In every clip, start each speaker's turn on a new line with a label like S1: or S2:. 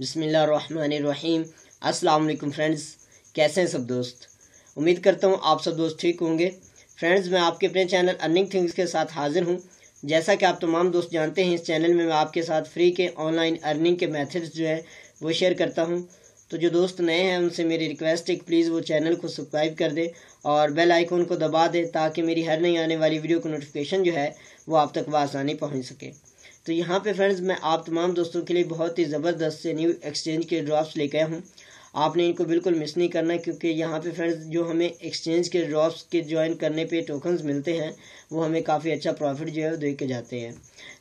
S1: بسم اللہ الرحمن الرحیم۔ السلام علیکم فرینڈز، کیسے ہیں سب دوست؟ امید کرتا ہوں آپ سب دوست ٹھیک ہوں گے۔ فرینڈز، میں آپ کے اپنے چینل ارننگ تھنگز کے ساتھ حاضر ہوں۔ جیسا کہ آپ تمام دوست جانتے ہیں، اس چینل میں میں آپ کے ساتھ فری کے آن لائن ارننگ کے میتھڈز جو ہیں وہ شیئر کرتا ہوں۔ تو جو دوست نئے ہیں، ان سے میری ریکویسٹ ہے کہ پلیز وہ چینل کو سبسکرائب کر دے اور بیل آئیکن کو دبا دے تاکہ میری ہر نئی آنے والی ویڈیو کو نوٹیفیکیشن جو ہے وہ آپ تک بآسانی پہنچ سکے۔ تو یہاں پہ فرینڈز میں آپ تمام دوستوں کے لیے بہت ہی زبردست سے نیو ایکسچینج کے ڈراپس لے کے ہوں۔ آپ نے ان کو بالکل مس نہیں کرنا کیونکہ یہاں پہ فرینڈز جو ہمیں ایکسچینج کے ڈراپس کے جوائن کرنے پہ ٹوکنز ملتے ہیں، وہ ہمیں کافی اچھا پروفٹ جو ہے وہ دے کے جاتے ہیں۔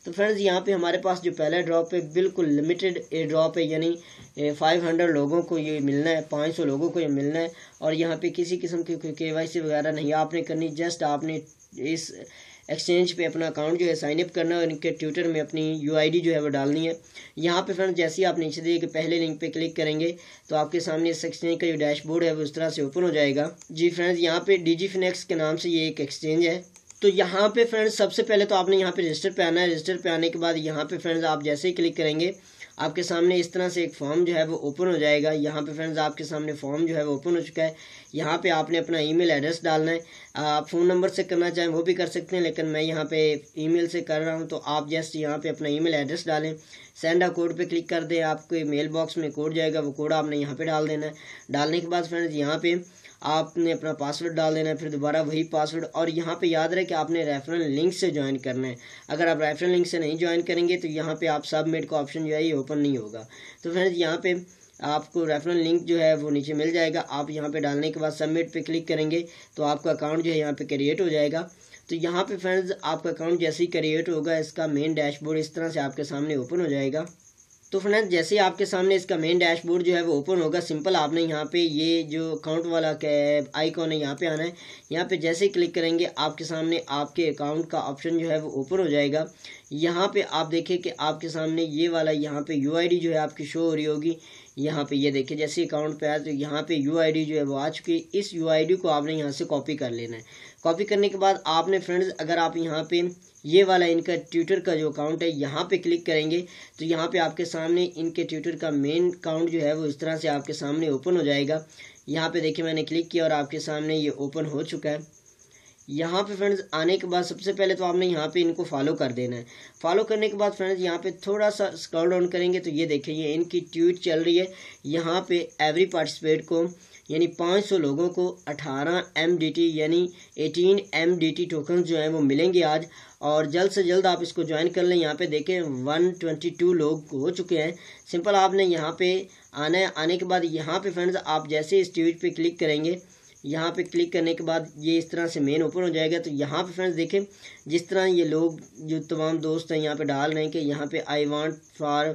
S1: تو فرینڈز یہاں پہ ہمارے پاس جو پہلا ڈراپ ہے، بالکل لمیٹڈ ڈراپ ہے یعنی فائیو ہنڈریڈ لوگوں کو یہ ملنا ہے، پانچ سو لوگوں کو یہ ملنا ہے اور یہاں پہ کسی قسم کی کے وائی سی وغیرہ نہیں۔ آپ نے کرنی جسٹ آپ نے اس ایکسچینج پہ اپنا اکاؤنٹ جو ہے سائن اپ کرنا ہے اور ان کے ٹویٹر میں اپنی یو آئی ڈی جو ہے وہ ڈالنی ہے۔ یہاں پہ فرینڈ جیسے ہی آپ نیچے دیے کہ پہلے لنک پہ کلک کریں گے تو آپ کے سامنے اس ایکسچینج کا جو ڈیش بورڈ ہے وہ اس طرح سے اوپن ہو جائے گا۔ جی فرینڈز یہاں پہ ڈی جی فنیکس کے نام سے یہ ایک ایکسچینج ہے۔ تو یہاں پہ فرینڈز سب سے پہلے تو آپ نے یہاں پہ رجسٹر پہ آنا ہے۔ رجسٹر پہ آنے کے بعد یہاں پہ فرینڈز آپ جیسے ہی کلک کریں گے آپ کے سامنے اس طرح سے ایک فارم جو ہے وہ اوپن ہو جائے گا۔ یہاں پہ فرینڈز آپ کے سامنے فارم جو ہے وہ اوپن ہو چکا ہے۔ یہاں پہ آپ نے اپنا ای میل ایڈریس ڈالنا ہے۔ آپ فون نمبر سے کرنا چاہیں وہ بھی کر سکتے ہیں، لیکن میں یہاں پہ ای میل سے کر رہا ہوں تو آپ جسٹ یہاں پہ اپنا ای میل ایڈریس ڈالیں سینڈا کوڈ پہ کلک کر دیں، آپ کو میل باکس میں کوڈ جائے گا، وہ کوڈ آپ نے یہاں پہ ڈال دینا ہے۔ ڈالنے کے بعد فرینڈز یہاں پہ آپ نے اپنا پاسورڈ ڈال دینا ہے، پھر دوبارہ وہی پاسورڈ اور یہاں پہ یاد رہے کہ آپ نے ریفرل لنک سے جوائن کرنا ہے۔ اگر آپ ریفرل لنک سے نہیں جوائن کریں گے تو یہاں پہ آپ سبمٹ کا آپشن جو ہے یہ اوپن نہیں ہوگا۔ تو فرینڈز یہاں پہ آپ کو ریفرل لنک جو ہے وہ نیچے مل جائے گا۔ آپ یہاں پہ ڈالنے کے بعد سبمٹ پہ کلک کریں گے تو آپ کا اکاؤنٹ جو ہے یہاں پہ کریٹ ہو جائے گا۔ تو یہاں پہ فرینڈز آپ کا اکاؤنٹ جیسے ہی کریٹ ہوگا، اس کا مین ڈیش بورڈ اس طرح سے آپ کے سامنے اوپن ہو جائے گا۔ تو فرینڈ جیسے آپ کے سامنے اس کا مین ڈیش بورڈ جو ہے وہ اوپن ہوگا سمپل آپ نے یہاں پہ یہ جو اکاؤنٹ والا آئی کون ہے یہاں پہ آنا ہے۔ یہاں پہ جیسے کلک کریں گے، آپ کے سامنے آپ کے اکاؤنٹ کا آپشن جو ہے وہ اوپن ہو جائے گا۔ یہاں پہ آپ دیکھیں کہ آپ کے سامنے یہ والا یہاں پہ یو آئی ڈی جو ہے آپ کی شو ہو رہی ہوگی، یہاں پہ یہ دیکھیں، جیسے اکاؤنٹ پہ آیا تو یہاں پہ یو آئی ڈی جو ہے وہ آ چکی ہے۔ اس یو آئی ڈی کو آپ نے یہاں سے کاپی کر لینا ہے۔ کاپی کرنے کے بعد آپ نے فرینڈز اگر آپ یہاں پہ یہ والا ان کا ٹویٹر کا جو اکاؤنٹ ہے یہاں پہ کلک کریں گے، تو یہاں پہ آپ کے سامنے ان کے ٹویٹر کا مین اکاؤنٹ جو ہے وہ اس طرح سے آپ کے سامنے اوپن ہو جائے گا۔ یہاں پہ دیکھیں میں نے کلک کیا اور آپ کے سامنے یہ اوپن ہو چکا ہے۔ یہاں پہ فرینڈز آنے کے بعد سب سے پہلے تو آپ نے یہاں پہ ان کو فالو کر دینا ہے۔ فالو کرنے کے بعد فرینڈز یہاں پہ تھوڑا سا اسکرول ڈاؤن کریں گے تو یہ دیکھیں، یہ ان کی ٹویٹ چل رہی ہے۔ یہاں پہ ایوری پارٹیسپیٹ کو یعنی پانچ سو لوگوں کو اٹھارہ ایم ڈی ٹی یعنی eighteen M D T tokens جو ہیں وہ ملیں گے آج۔ اور جلد سے جلد آپ اس کو جوائن کر لیں۔ یہاں پہ دیکھیں ون ٹوینٹی ٹو لوگ ہو چکے ہیں۔ سمپل آپ نے یہاں پہ آنا ہے۔ آنے کے بعد یہاں پہ فرینڈز آپ جیسے اس ٹویٹ پہ کلک کریں گے یہاں پہ کلک کرنے کے بعد یہ اس طرح سے مین اوپن ہو جائے گا، تو یہاں پہ فرینڈز دیکھیں، جس طرح یہ لوگ، جو تمام دوست ہیں یہاں پہ ڈال رہے ہیں کہ یہاں پہ آئی وانٹ فار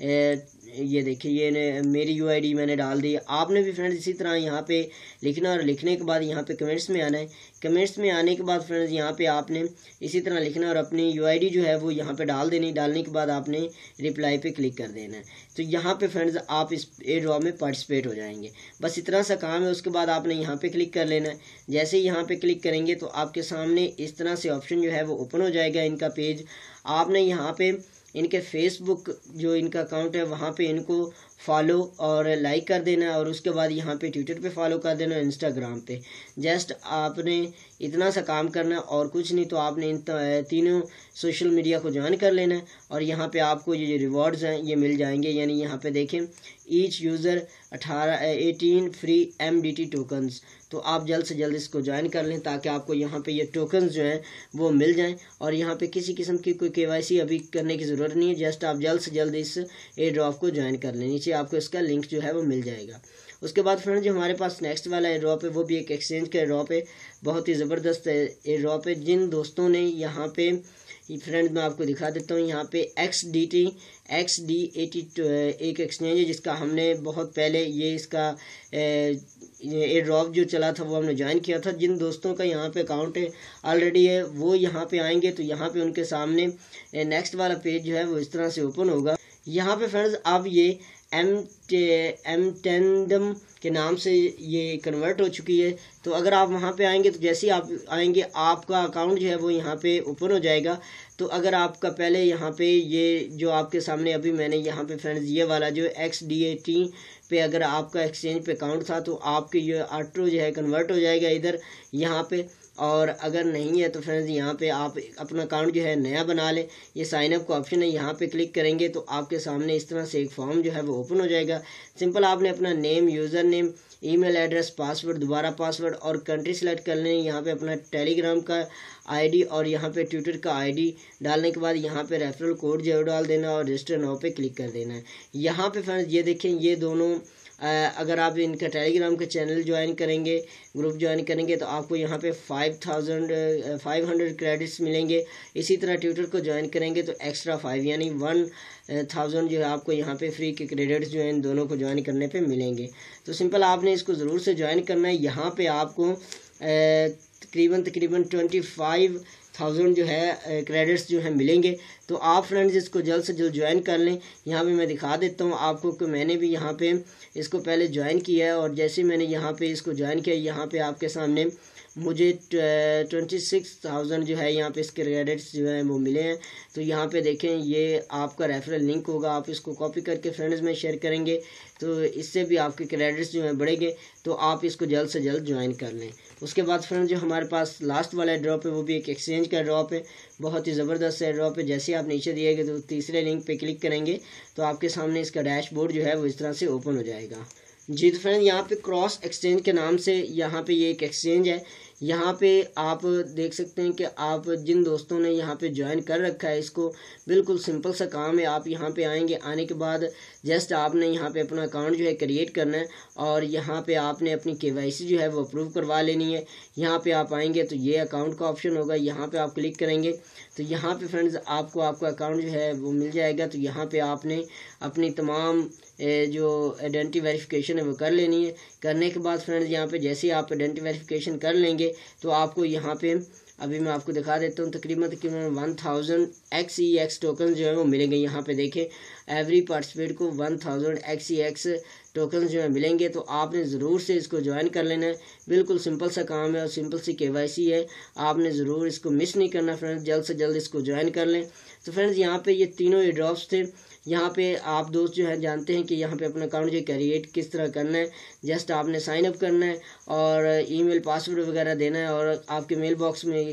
S1: یہ دیکھیں، یہ میری یو آئی ڈی میں نے ڈال دی۔ آپ نے بھی فرینڈز اسی طرح یہاں پہ لکھنا اور لکھنے کے بعد یہاں پہ کمنٹس میں آنا ہے۔ کمنٹس میں آنے کے بعد فرینڈز یہاں پہ آپ نے اسی طرح لکھنا اور اپنی یو آئی ڈی جو ہے وہ یہاں پہ ڈال دینی۔ ڈالنے کے بعد آپ نے رپلائی پہ کلک کر دینا ہے۔ تو یہاں پہ فرینڈز آپ اس اے ڈرا میں پارٹیسپیٹ ہو جائیں گے۔ بس اتنا سا کام ہے، اس کے بعد آپ نے یہاں پہ کلک کر لینا ہے۔ جیسے ہی یہاں پہ کلک کریں گے تو آپ کے سامنے اس طرح سے آپشن جو ہے وہ اوپن ہو جائے گا ان کا پیج آپ نے یہاں پہ یعنی ان کے فیس بک جو ان کا اکاؤنٹ ہے وہاں پہ ان کو فالو اور لائک کر دینا اور اس کے بعد یہاں پہ ٹویٹر پہ فالو کر دینا انسٹاگرام پہ. جسٹ آپ نے اتنا سا کام کرنا اور کچھ نہیں تو آپ نے ان تینوں سوشل میڈیا کو جوائن کر لینا ہے اور یہاں پہ آپ کو یہ جو ریوارڈز ہیں یہ مل جائیں گے. یعنی یہاں پہ دیکھیں ایچ یوزر اٹھارہ eighteen free M D T tokens تو آپ جلد سے جلد اس کو جوائن کر لیں تاکہ آپ کو یہاں پہ یہ ٹوکنز جو ہیں وہ مل جائیں اور یہاں پہ کسی قسم کی کوئی کے وائی سی ابھی کرنے کی ضرورت نہیں ہے. جسٹ آپ جلد سے جلد اس اے ڈراپ کو جوائن کر لیں. نیچے نیچے آپ کو اس کا لنک جو ہے وہ مل جائے گا۔ اس کے بعد فرینڈ جو ہمارے پاس نیکسٹ والا اے ہے وہ بھی ایک ایکسچینج کا اے ہے بہت ہی زبردست اے ہے جن دوستوں نے یہاں پہ فرینڈ میں آپ کو دکھا دیتا ہوں، یہاں پہ X D T X D eighty ایک ایکسچینج ہے جس کا ہم نے بہت پہلے یہ اس کا اے ڈراپ جو چلا تھا وہ ہم نے جوائن کیا تھا۔ جن دوستوں کا یہاں پہ اکاؤنٹ ہے آلریڈی ہے، وہ یہاں پہ آئیں گے تو یہاں پہ ان کے سامنے نیکسٹ والا پیج جو ہے وہ اس طرح سے اوپن ہوگا۔ یہاں پہ فرینڈز اب یہ ایم ایم ٹینڈم کے نام سے یہ کنورٹ ہو چکی ہے۔ تو اگر آپ وہاں پہ آئیں گے تو جیسے ہی آپ آئیں گے، آپ کا اکاؤنٹ جو ہے وہ یہاں پہ اوپن ہو جائے گا۔ تو اگر آپ کا پہلے یہاں پہ یہ جو آپ کے سامنے ابھی میں نے یہاں پہ فرینڈز یہ والا جو ایکس ڈی اے ٹی پہ اگر آپ کا ایکسچینج پہ اکاؤنٹ تھا تو آپ کے یہ آٹو جو ہے کنورٹ ہو جائے گا ادھر یہاں پہ۔ اور اگر نہیں ہے تو فرینڈز یہاں پہ آپ اپنا اکاؤنٹ جو ہے نیا بنا لیں۔ یہ سائن اپ کا آپشن ہے۔ یہاں پہ کلک کریں گے تو آپ کے سامنے اس طرح سے ایک فارم جو ہے وہ اوپن ہو جائے گا۔ سمپل آپ نے اپنا name user name email address password دوبارہ پاسورڈ اور کنٹری سلیکٹ کر لیں۔ یہاں پہ اپنا ٹیلی گرام کا آئی ڈی اور یہاں پہ ٹویٹر کا آئی ڈی ڈالنے کے بعد یہاں پہ ریفرل کوڈ جو ڈال دینا اور رجسٹر نو پہ کلک کر دینا ہے۔ یہاں پہ فرینڈز یہ دیکھیں، یہ دونوں اگر آپ ان کا ٹیلی گرام کا چینل جوائن کریں گے، گروپ جوائن کریں گے، تو آپ کو یہاں پہ five thousand five hundred credits ملیں گے۔ اسی طرح ٹویٹر کو جوائن کریں گے تو ایکسٹرا فائیو یعنی ون تھاؤزنڈ جو ہے آپ کو یہاں پہ فری کے کریڈٹس جو ہیں، ان دونوں کو جوائن کرنے پہ ملیں گے۔ تو سمپل آپ نے اس کو ضرور سے جوائن کرنا ہے۔ یہاں پہ آپ کو تقریباً تقریباً ٹوینٹی فائیو تھاؤزنڈ جو ہے eh, کریڈٹس جو ہیں ملیں گے. تو آپ فرینڈز اس کو جلد سے جلد جوائن کر لیں. یہاں پہ میں دکھا دیتا ہوں آپ کو کہ میں نے بھی یہاں پہ اس کو پہلے جوائن کیا ہے اور جیسے میں نے یہاں پہ اس کو جوائن کیا یہاں پہ آپ کے سامنے مجھے ٹوینٹی سکس تھاؤزنڈ جو ہے یہاں پہ اس کے کریڈٹس جو ہیں وہ ملے ہیں۔ تو یہاں پہ دیکھیں، یہ آپ کا ریفرل لنک ہوگا، آپ اس کو کاپی کر کے فرینڈز میں شیئر کریں گے۔ تو اس سے بھی آپ کے کریڈٹس جو ہیں بڑھیں گے۔ تو آپ اس کو جلد سے جلد جوائن کر لیں۔ اس کے بعد فرینڈ جو ہمارے پاس لاسٹ والا ڈراپ ہے، وہ بھی ایک ایکسچینج کا ڈراپ ہے۔ بہت ہی زبردست ہے ڈراپ ہے۔ جیسے آپ نیچے دیے گے تو تیسرے لنک پہ کلک کریں گے۔ تو آپ کے سامنے اس کا ڈیش بورڈ جو ہے وہ اس طرح سے اوپن ہو جائے گا۔ جی تو فرینڈ یہاں پہ کراس ایکسچینج کے نام سے یہاں پہ یہ ایک ایکسچینج ہے یہاں پہ آپ دیکھ سکتے ہیں کہ آپ جن دوستوں نے یہاں پہ جوائن کر رکھا ہے اس کو بالکل سمپل سا کام ہے آپ یہاں پہ آئیں گے آنے کے بعد جسٹ آپ نے یہاں پہ اپنا اکاؤنٹ جو ہے کریٹ کرنا ہے اور یہاں پہ آپ نے اپنی کے وائی سی جو ہے وہ اپروو کروا لینی ہے یہاں پہ آپ آئیں گے تو یہ اکاؤنٹ کا آپشن ہوگا یہاں پہ آپ کلک کریں گے تو یہاں پہ فرینڈز آپ کو آپ کا اکاؤنٹ جو ہے وہ مل جائے گا تو یہاں پہ آپ نے اپنی تمام جو ایڈنٹی ویریفیکیشن ہے وہ کر لینی ہے۔ کرنے کے بعد فرینڈز یہاں پہ جیسے ہی آپ ایڈنٹی ویریفیکیشن کر لیں گے تو آپ کو یہاں پہ ابھی میں آپ کو دکھا دیتا ہوں، تقریباً تقریباً one thousand X E X token جو ہے وہ ملیں گے یہاں پہ دیکھیں۔ ایوری پارٹیسپیٹ کو one thousand X E X token جو ہے ملیں گے، تو آپ نے ضرور سے اس کو جوائن کر لینا ہے۔ بالکل سمپل سا کام ہے اور سمپل سی کے وائی سی ہے۔ آپ نے ضرور اس کو مس نہیں کرنا فرینڈز جلد سے جلد اس کو جوائن کر لیں۔ تو فرینڈز یہاں پہ یہ تینوں ای ڈراپس تھے۔ یہاں پہ آپ دوست جو ہے جانتے ہیں کہ یہاں پہ اپنا اکاؤنٹ جو کریٹ کس طرح کرنا ہے۔ جسٹ آپ نے سائن اپ کرنا ہے اور ای میل پاسورڈ وغیرہ دینا ہے اور آپ کے میل باکس میں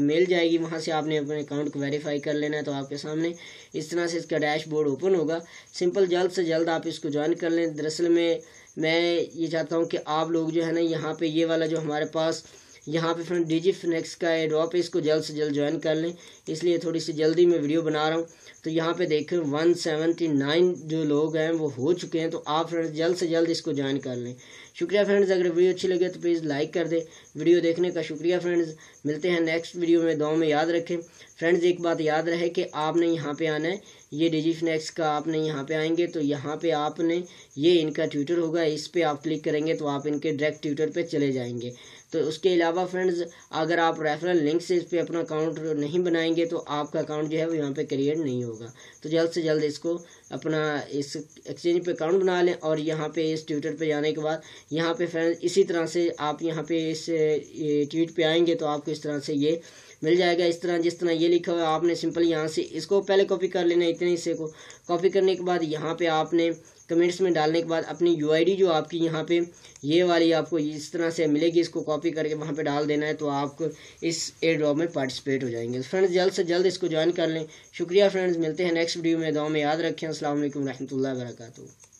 S1: میل جائے گی وہاں سے، آپ نے اپنے اکاؤنٹ کو ویریفائی کر لینا ہے تو آپ کے سامنے اس طرح سے اس کا ڈیش بورڈ اوپن ہوگا۔ سمپل جلد سے جلد آپ اس کو جوائن کر لیں۔ دراصل میں میں یہ چاہتا ہوں کہ آپ لوگ جو ہے نا، یہاں پہ یہ والا جو ہمارے پاس یہاں پہ فرینڈ ڈی جی فنیکس کا ڈراپ ہے، اس کو جلد سے جلد جوائن کر لیں۔ اس لیے تھوڑی سی جلدی میں ویڈیو بنا رہا ہوں۔ تو یہاں پہ دیکھیں ون سیونٹی نائن جو لوگ ہیں، وہ ہو چکے ہیں۔ تو آپ فرینڈز جلد سے جلد اس کو جوائن کر لیں۔ شکریہ فرینڈز اگر ویڈیو اچھی لگے تو پلیز لائک کر دیں۔ ویڈیو دیکھنے کا شکریہ فرینڈز ملتے ہیں نیکسٹ ویڈیو میں۔ دعاؤں میں یاد رکھیں۔ فرینڈز ایک بات یاد رہے کہ آپ نے یہاں پہ آنا ہے، یہ ڈی جی فنیکس کا آپ نے یہاں پہ آئیں گے، تو یہاں پہ آپ نے یہ ان کا ٹویٹر ہوگا، اس پہ آپ کلک کریں گے تو آپ ان کے ڈائریکٹ ٹویٹر پہ چلے جائیں گے۔ تو اس کے علاوہ فرینڈز اگر آپ ریفرل لنک سے اس پہ اپنا اکاؤنٹ نہیں بنائیں گے، تو آپ کا اکاؤنٹ جو ہے وہ یہاں پہ کریٹ نہیں ہوگا۔ تو جلد سے جلد اس کو اپنا اس ایکسچینج پہ اکاؤنٹ بنا لیں اور یہاں پہ اس ٹویٹر پہ جانے کے بعد یہاں پہ فرینڈز اسی طرح سے آپ یہاں پہ اس ٹویٹ پہ آئیں گے تو آپ کو اس طرح سے یہ مل جائے گا اس طرح، جس طرح یہ لکھا ہوا آپ نے سمپل یہاں سے اس کو پہلے کاپی کر لینا، اتنے حصے کو کاپی کرنے کے بعد یہاں پہ آپ نے کمنٹس میں ڈالنے کے بعد اپنی یو آئی ڈی جو آپ کی یہاں پہ یہ والی آپ کو اس طرح سے ملے گی، اس کو کاپی کر کے وہاں پہ ڈال دینا ہے تو آپ کو اس ایئر ڈراپ میں پارٹیسپیٹ ہو جائیں گے۔ فرینڈز جلد سے جلد اس کو جوائن کر لیں۔ شکریہ فرینڈز ملتے ہیں نیکسٹ ویڈیو میں، دعاؤں میں یاد رکھیں۔ السلام علیکم و رحمۃ اللہ وبرکاتہ۔